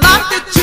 like the